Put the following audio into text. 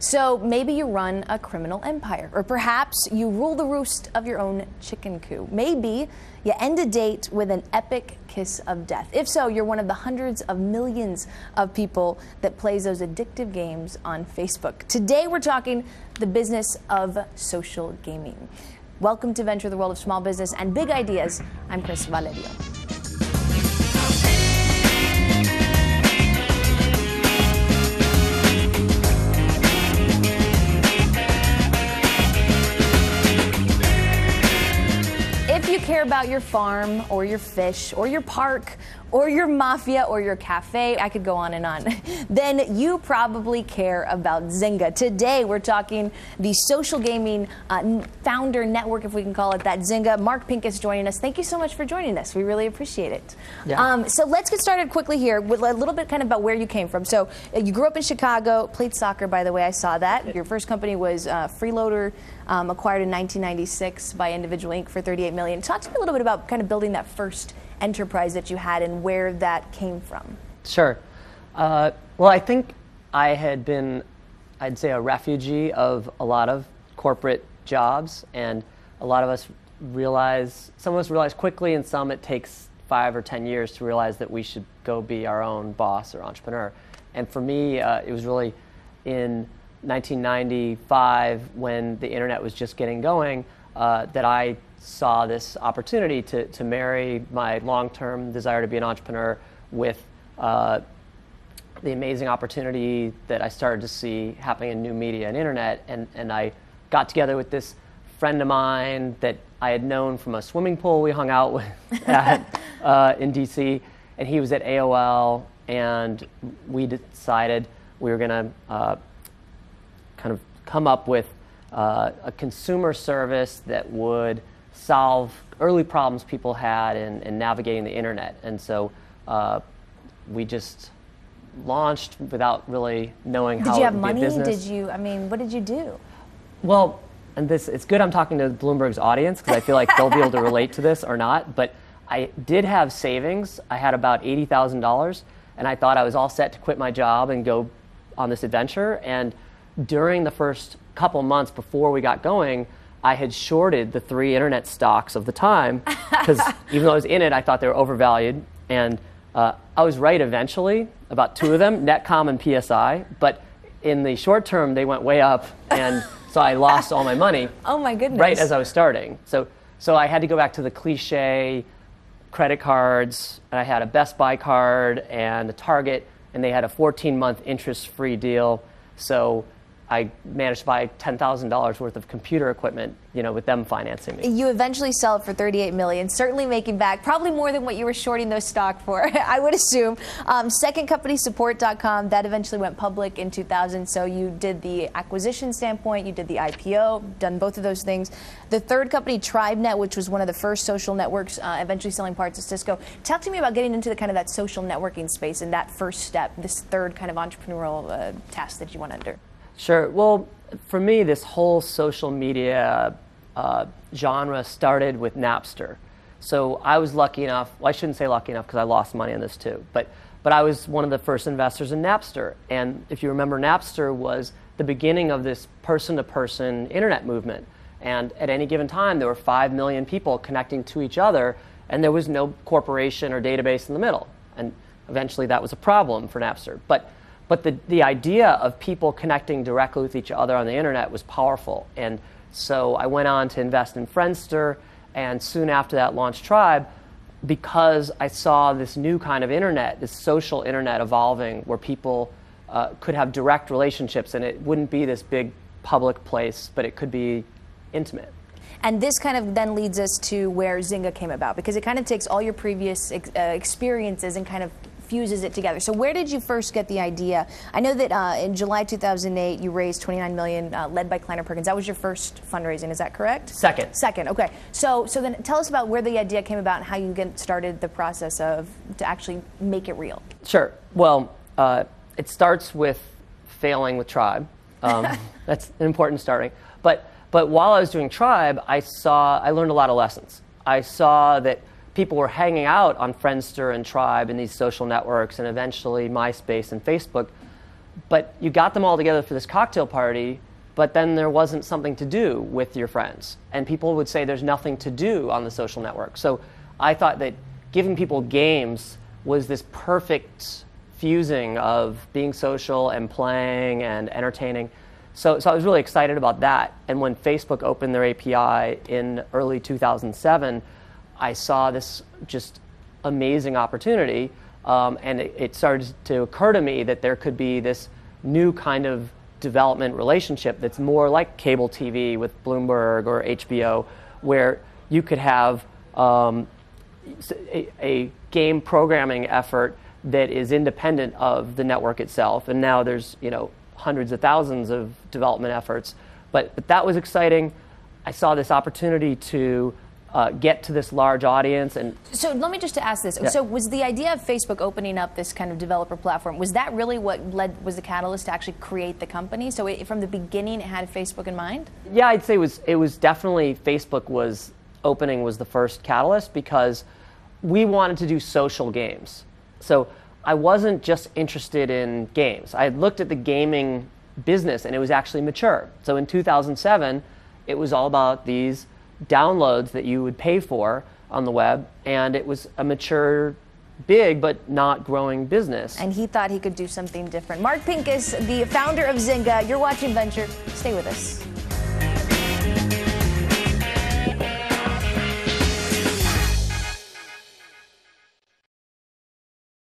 So maybe you run a criminal empire, or perhaps you rule the roost of your own chicken coop. Maybe you end a date with an epic kiss of death. If so, you're one of the hundreds of millions of people that plays those addictive games on Facebook. Today we're talking the business of social gaming. Welcome to Venture the World of Small Business and Big Ideas. I'm Cris Valerio. About your farm or your fish or your park or your mafia or your cafe, I could go on and on, then you probably care about Zynga. Today we're talking the social gaming uh, founder network, if we can call it that, Zynga. Mark Pincus joining us. Thank you so much for joining us. We really appreciate it. Yeah. Um, so let's get started quickly here with a little bit kind of about where you came from. So uh, you grew up in Chicago, played soccer, by the way, I saw that. Your first company was uh, Freeloader, um, acquired in 1996 by Individual Inc. for 38 million. Talk to me a little bit about kind of building that first enterprise that you had and where that came from. Sure. Uh, well, I think I had been, I'd say, a refugee of a lot of corporate jobs, and a lot of us realize, some of us realize quickly, and some it takes five or ten years to realize that we should go be our own boss or entrepreneur. And for me, uh, it was really in 1995 when the internet was just getting going uh, that I saw this opportunity to, to marry my long term desire to be an entrepreneur with uh, the amazing opportunity that I started to see happening in new media and internet. And, and I got together with this friend of mine that I had known from a swimming pool we hung out with at, uh, in DC. And he was at AOL, and we decided we were going to uh, kind of come up with uh, a consumer service that would solve early problems people had in, in navigating the internet. And so uh, we just launched without really knowing Did how you it have money? be a business. Did you, I mean, what did you do? Well, and this it's good I'm talking to Bloomberg's audience because I feel like they'll be able to relate to this or not. But I did have savings. I had about eighty thousand dollars, and I thought I was all set to quit my job and go on this adventure. And during the first couple months before we got going, I had shorted the three internet stocks of the time because even though I was in it, I thought they were overvalued. And uh, I was right eventually about two of them, Netcom and PSI. But in the short term, they went way up, and so I lost all my money Oh my goodness. right as I was starting. So, so I had to go back to the cliche credit cards. And I had a Best Buy card and a Target, and they had a 14 month interest free deal. So I managed to buy $10,000 worth of computer equipment, you know, with them financing me. You eventually sell it for 38 million, certainly making back probably more than what you were shorting those stock for, I would assume. Um, second company, support.com, that eventually went public in 2000. So you did the acquisition standpoint, you did the IPO, done both of those things. The third company, TribeNet, which was one of the first social networks, uh, eventually selling parts of Cisco. Talk to me about getting into the kind of that social networking space and that first step, this third kind of entrepreneurial uh, task that you went under. Sure. Well, for me, this whole social media uh, genre started with Napster. So I was lucky enough, well, I shouldn't say lucky enough because I lost money on this too, but, but I was one of the first investors in Napster. And if you remember, Napster was the beginning of this person to person internet movement. And at any given time, there were 5 million people connecting to each other, and there was no corporation or database in the middle. And eventually that was a problem for Napster. But but the, the idea of people connecting directly with each other on the internet was powerful. And so I went on to invest in Friendster, and soon after that launched Tribe because I saw this new kind of internet, this social internet evolving where people uh, could have direct relationships and it wouldn't be this big public place, but it could be intimate. And this kind of then leads us to where Zynga came about because it kind of takes all your previous ex- uh, experiences and kind of fuses it together. So where did you first get the idea? I know that uh, in July 2008 you raised 29 million, uh, led by Kleiner Perkins. That was your first fundraising, is that correct? Second. Second. Okay. So so then tell us about where the idea came about and how you get started the process of to actually make it real. Sure. Well, uh, it starts with failing with Tribe. Um, that's an important starting. But but while I was doing Tribe, I saw I learned a lot of lessons. I saw that people were hanging out on Friendster and Tribe and these social networks and eventually MySpace and Facebook, but you got them all together for this cocktail party, but then there wasn't something to do with your friends. And people would say there's nothing to do on the social network. So I thought that giving people games was this perfect fusing of being social and playing and entertaining. So, so I was really excited about that. And when Facebook opened their API in early 2007, I saw this just amazing opportunity. Um, and it, it started to occur to me that there could be this new kind of development relationship that's more like cable TV with Bloomberg or HBO, where you could have um, a, a, game programming effort that is independent of the network itself. And now there's you know hundreds of thousands of development efforts. But, but that was exciting. I saw this opportunity to uh, get to this large audience and so let me just ask this. Yeah. so was the idea of facebook opening up this kind of developer platform was that really what led was the catalyst to actually create the company? So it, from the beginning it had facebook in mind? Yeah i'd say it was it was definitely facebook was opening was the first catalyst because we wanted to do social games. So i wasn't just interested in games. I had looked at the gaming business and it was actually mature. So in 2007 it was all about these downloads that you would pay for on the web, and it was a mature, big but not growing business. And he thought he could do something different. Mark Pincus, the founder of Zynga, you're watching Venture. Stay with us.